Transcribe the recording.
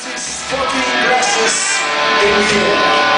Sporting glasses in here.